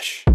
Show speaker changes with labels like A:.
A: Flash.